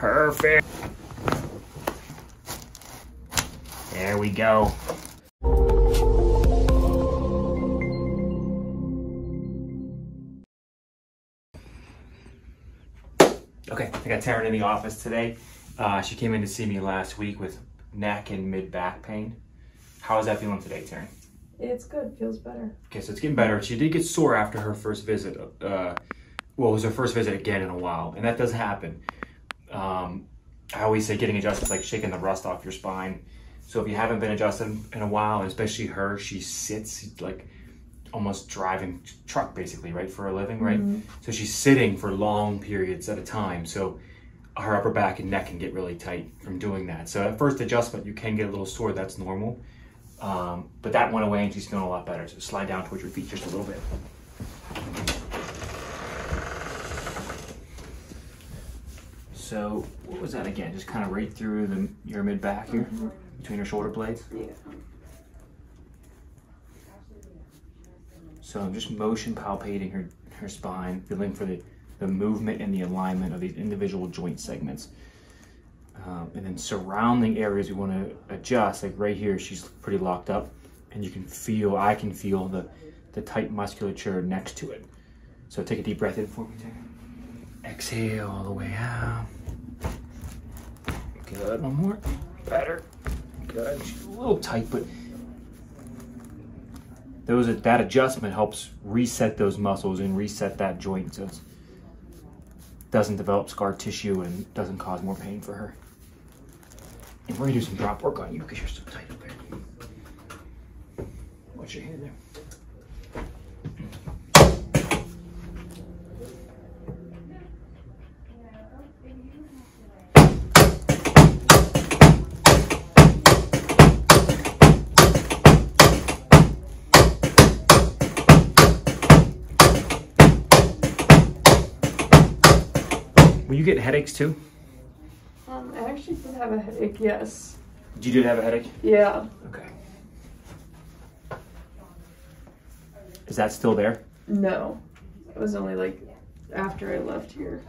Perfect. There we go. Okay, I got Taryn in the office today. Uh, she came in to see me last week with neck and mid back pain. How is that feeling today, Taryn? It's good. Feels better. Okay, so it's getting better. She did get sore after her first visit. Uh, well, it was her first visit again in a while, and that does happen. Um, I always say getting adjusted is like shaking the rust off your spine. So if you haven't been adjusted in a while, especially her, she sits like almost driving truck basically, right, for a living, right? So she's sitting for long periods at a time. So her upper back and neck can get really tight from doing that. So at first adjustment, you can get a little sore. That's normal. Um, but that went away and she's feeling a lot better. So slide down towards your feet just a little bit. So what was that again? Just kind of right through the your mid back here, between your shoulder blades. Yeah. So I'm just motion palpating her her spine, feeling for the the movement and the alignment of these individual joint segments. Um, and then surrounding areas we want to adjust, like right here, she's pretty locked up, and you can feel, I can feel the, the tight musculature next to it. So take a deep breath in for me, Taryn. Exhale all the way out. Good, one more. Better. Good. She's a little tight, but those that adjustment helps reset those muscles and reset that joint so it doesn't develop scar tissue and doesn't cause more pain for her. And we're gonna do some drop work on you because you're so tight up there. Watch your hand there. Were you getting headaches too? Um, I actually did have a headache. Yes. Did you did have a headache? Yeah. Okay. Is that still there? No. It was only like after I left here.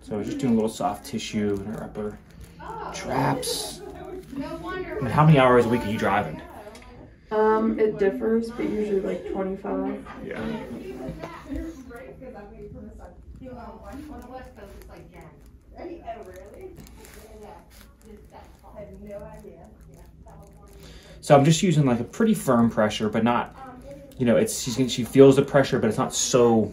So we're just doing a little soft tissue in her upper traps. I mean, how many hours a week are you driving? Um, it differs, but usually like 25. Yeah. So I'm just using like a pretty firm pressure, but not, you know, it's she's she feels the pressure, but it's not so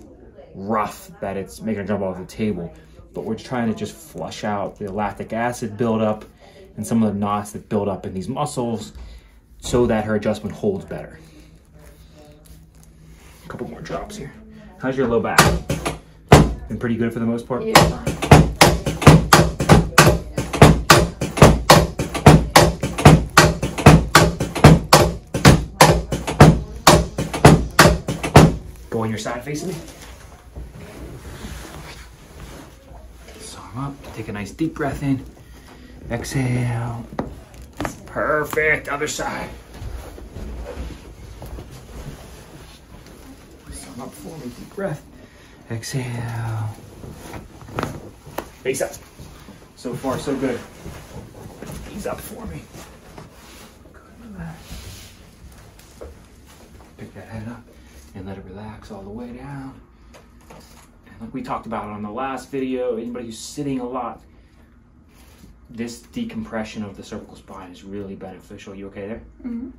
rough that it's making her jump off the table. But we're trying to just flush out the lactic acid buildup and some of the knots that build up in these muscles so that her adjustment holds better. A couple more drops here. How's your low back? Been pretty good for the most part? Yeah. Go on your side facing me. So arm up. Take a nice deep breath in. Exhale. Perfect. Other side. So arm up for me. Deep breath. Exhale. Face up. So far, so good. Ease up for me. Good. Relax. Pick that head up and let it relax all the way down. And like we talked about on the last video, anybody who's sitting a lot, this decompression of the cervical spine is really beneficial. You okay there? hmm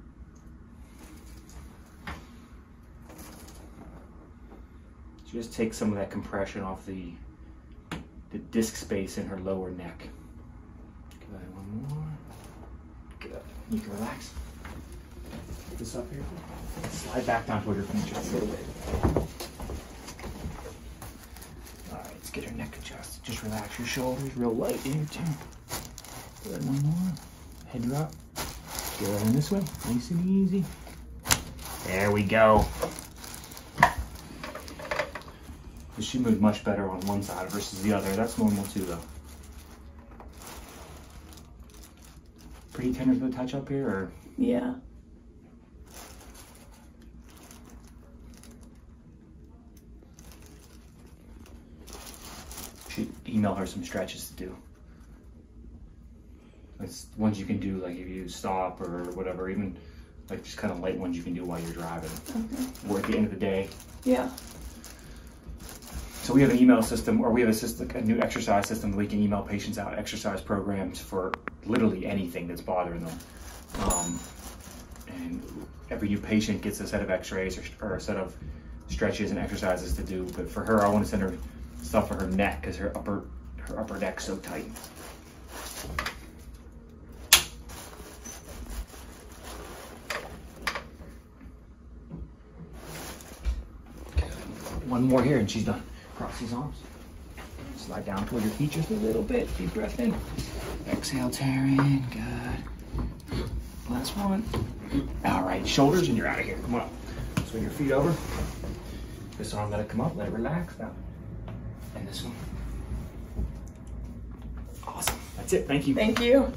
Just take some of that compression off the the disc space in her lower neck. Good. One more. Good. You can relax. Get this up here. Slide back down toward your feet a little bit. All right, let's get her neck adjusted. Just relax your shoulders real light here too. Good. One more. Head drop. Good. in this way. Nice and easy. There we go. She moved much better on one side versus the other. That's normal too, though. Pretty tender for the touch up here, or Yeah. should email her some stretches to do. It's ones you can do, like if you stop or whatever, even like just kind of light ones you can do while you're driving. Okay. Or at the end of the day. Yeah. So we have an email system, or we have a system, a new exercise system that we can email patients out exercise programs for literally anything that's bothering them. Um, and every new patient gets a set of X-rays or, or a set of stretches and exercises to do. But for her, I want to send her stuff for her neck because her upper her upper neck's so tight. One more here and she's done. Cross these arms. Slide down toward your feet just a little bit. Deep breath in. Exhale, Taryn. Good. Last one. All right, shoulders and you're out of here. Come on. Swing your feet over. This arm, let it come up, let it relax. Now. And this one. Awesome. That's it. Thank you. Thank you.